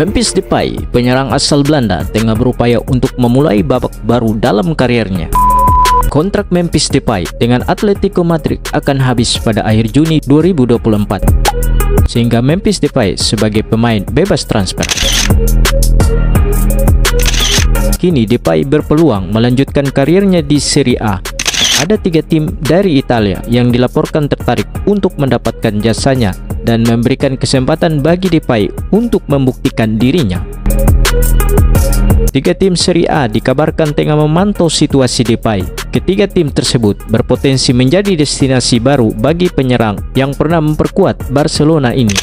Memphis Depay, penyerang asal Belanda, tengah berupaya untuk memulai babak baru dalam karirnya. Kontrak Memphis Depay dengan Atletico Madrid akan habis pada akhir Juni 2024, sehingga Memphis Depay sebagai pemain bebas transfer. Kini Depay berpeluang melanjutkan karirnya di Serie A. Ada tiga tim dari Italia yang dilaporkan tertarik untuk mendapatkan jasanya dan memberikan kesempatan bagi Depay untuk membuktikan dirinya. Tiga tim Serie A dikabarkan tengah memantau situasi Depay. Ketiga tim tersebut berpotensi menjadi destinasi baru bagi penyerang yang pernah memperkuat Barcelona ini.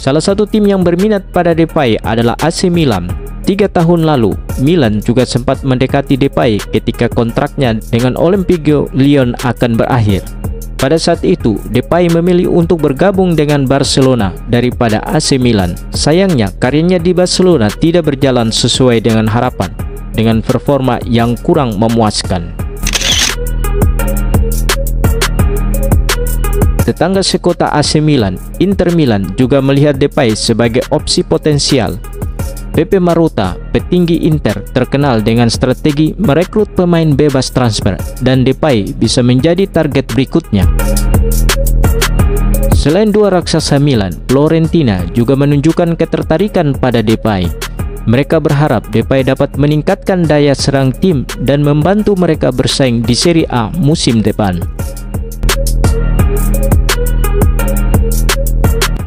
Salah satu tim yang berminat pada Depay adalah AC Milan. Tiga tahun lalu, Milan juga sempat mendekati Depay ketika kontraknya dengan Olympique Lyon akan berakhir. Pada saat itu, Depay memilih untuk bergabung dengan Barcelona daripada AC Milan. Sayangnya, karirnya di Barcelona tidak berjalan sesuai dengan harapan, dengan performa yang kurang memuaskan. Tetangga sekota AC Milan, Inter Milan juga melihat Depay sebagai opsi potensial Pepe Maruta, petinggi Inter, terkenal dengan strategi merekrut pemain bebas transfer dan Depay bisa menjadi target berikutnya. Selain dua raksasa Milan, Florentina juga menunjukkan ketertarikan pada Depay. Mereka berharap Depay dapat meningkatkan daya serang tim dan membantu mereka bersaing di Serie A musim depan.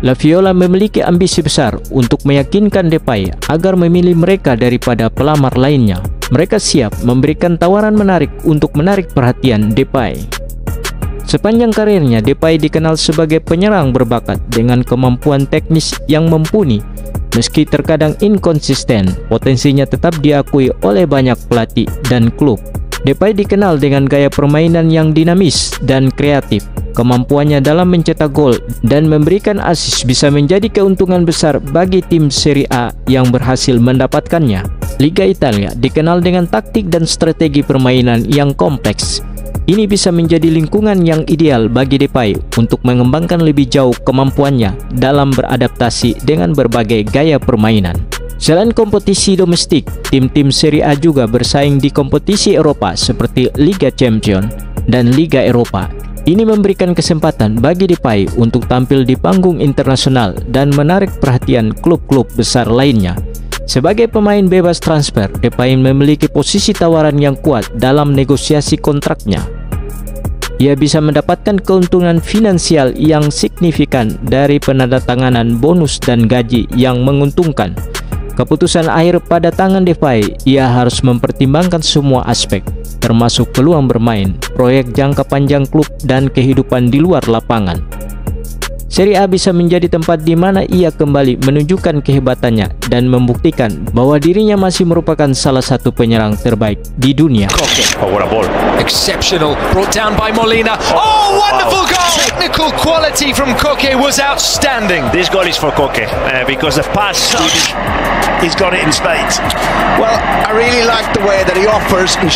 La Viola memiliki ambisi besar untuk meyakinkan Depay agar memilih mereka daripada pelamar lainnya. Mereka siap memberikan tawaran menarik untuk menarik perhatian Depay. Sepanjang karirnya, Depay dikenal sebagai penyerang berbakat dengan kemampuan teknis yang mumpuni. Meski terkadang inkonsisten, potensinya tetap diakui oleh banyak pelatih dan klub. Depay dikenal dengan gaya permainan yang dinamis dan kreatif Kemampuannya dalam mencetak gol dan memberikan asis bisa menjadi keuntungan besar bagi tim Serie A yang berhasil mendapatkannya. Liga Italia dikenal dengan taktik dan strategi permainan yang kompleks. Ini bisa menjadi lingkungan yang ideal bagi Depay untuk mengembangkan lebih jauh kemampuannya dalam beradaptasi dengan berbagai gaya permainan. Selain kompetisi domestik, tim-tim Serie A juga bersaing di kompetisi Eropa seperti Liga Champions dan Liga Eropa ini memberikan kesempatan bagi Depay untuk tampil di panggung internasional dan menarik perhatian klub-klub besar lainnya. Sebagai pemain bebas transfer, Depay memiliki posisi tawaran yang kuat dalam negosiasi kontraknya. Ia bisa mendapatkan keuntungan finansial yang signifikan dari penandatanganan bonus dan gaji yang menguntungkan. Keputusan akhir pada tangan Depay, ia harus mempertimbangkan semua aspek, termasuk peluang bermain, proyek jangka panjang klub, dan kehidupan di luar lapangan. Serie A bisa menjadi tempat di mana ia kembali menunjukkan kehebatannya dan membuktikan bahwa dirinya masih merupakan salah satu penyerang terbaik di dunia. Oh, what a ball. Exceptional. Brought down by Molina. Oh, wonderful wow. goal! Technical quality from Koke was outstanding. This goal is for Koke uh, because the pass, he's got it in spades. Well, I really like the way that he offers and